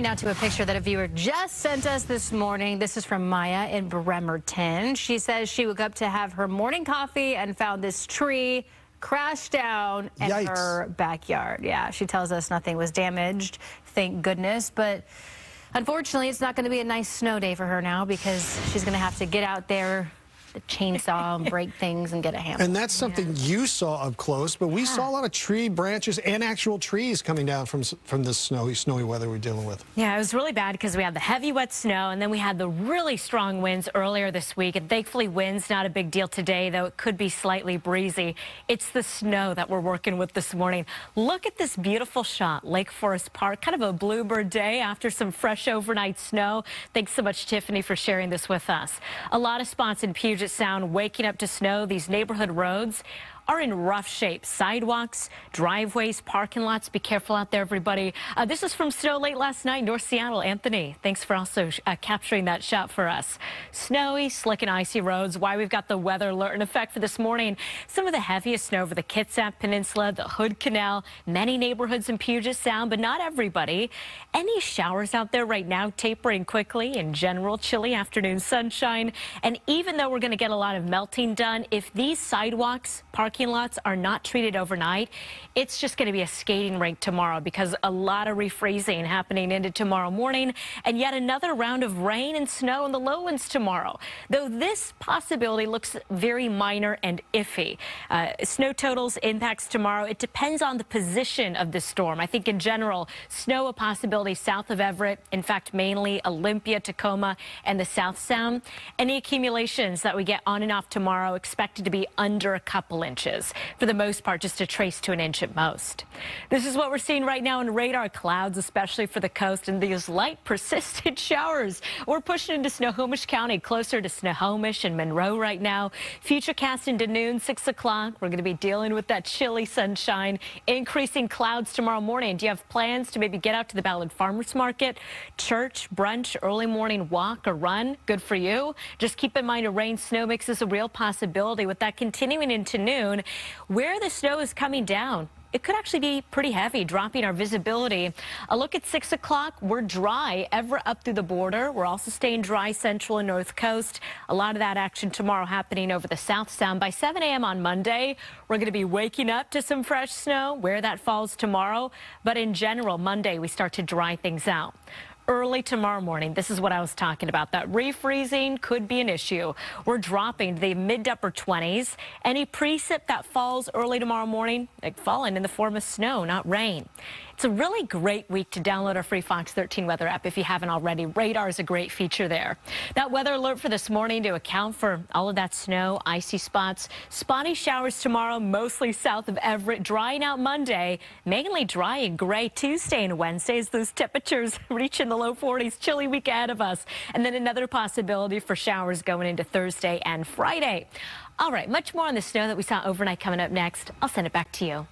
right now to a picture that a viewer just sent us this morning. This is from Maya in Bremerton. She says she woke up to have her morning coffee and found this tree crash down in Yikes. her backyard. Yeah, she tells us nothing was damaged, thank goodness. But unfortunately, it's not going to be a nice snow day for her now because she's going to have to get out there the chainsaw and break things and get a hammer. And that's something yeah. you saw up close, but we yeah. saw a lot of tree branches and actual trees coming down from from this snowy, snowy weather we're dealing with. Yeah, it was really bad because we had the heavy, wet snow, and then we had the really strong winds earlier this week. And thankfully, winds not a big deal today, though it could be slightly breezy. It's the snow that we're working with this morning. Look at this beautiful shot, Lake Forest Park, kind of a bluebird day after some fresh overnight snow. Thanks so much, Tiffany, for sharing this with us. A lot of spots in Puget Puget Sound waking up to snow. These neighborhood roads are in rough shape. Sidewalks, driveways, parking lots. Be careful out there, everybody. Uh, this is from snow late last night, North Seattle. Anthony, thanks for also uh, capturing that shot for us. Snowy, slick, and icy roads. Why we've got the weather alert in effect for this morning. Some of the heaviest snow over the Kitsap Peninsula, the Hood Canal, many neighborhoods in Puget Sound, but not everybody. Any showers out there right now tapering quickly. In general, chilly afternoon sunshine. And even though we're going to get a lot of melting done, if these sidewalks, parking parking lots are not treated overnight. It's just going to be a skating rink tomorrow because a lot of refreezing happening into tomorrow morning and yet another round of rain and snow in the lowlands tomorrow. Though this possibility looks very minor and iffy. Uh, snow totals impacts tomorrow. It depends on the position of the storm. I think in general, snow a possibility south of Everett. In fact, mainly Olympia, Tacoma, and the South Sound. Any accumulations that we get on and off tomorrow expected to be under a couple inches inches. For the most part, just a trace to an inch at most. This is what we're seeing right now in radar clouds, especially for the coast, and these light, persistent showers. We're pushing into Snohomish County, closer to Snohomish and Monroe right now. Future Futurecast into noon, 6 o'clock. We're going to be dealing with that chilly sunshine, increasing clouds tomorrow morning. Do you have plans to maybe get out to the Ballard Farmers Market, church, brunch, early morning walk or run? Good for you. Just keep in mind a rain snow mix is a real possibility with that continuing into noon where the snow is coming down it could actually be pretty heavy, dropping our visibility. A look at 6 o'clock, we're dry ever up through the border. We're also staying dry central and north coast. A lot of that action tomorrow happening over the south sound. By 7 a.m. on Monday, we're going to be waking up to some fresh snow. Where that falls tomorrow, but in general, Monday, we start to dry things out early tomorrow morning. This is what I was talking about. That refreezing could be an issue. We're dropping to the mid to upper 20s. Any precip that falls early tomorrow morning, like falling in the form of snow, not rain. It's a really great week to download our free Fox 13 weather app if you haven't already. Radar is a great feature there. That weather alert for this morning to account for all of that snow, icy spots, spotty showers tomorrow, mostly south of Everett, drying out Monday, mainly dry and gray Tuesday and Wednesday as those temperatures reach in the low 40s. Chilly week ahead of us. And then another possibility for showers going into Thursday and Friday. All right, much more on the snow that we saw overnight coming up next. I'll send it back to you.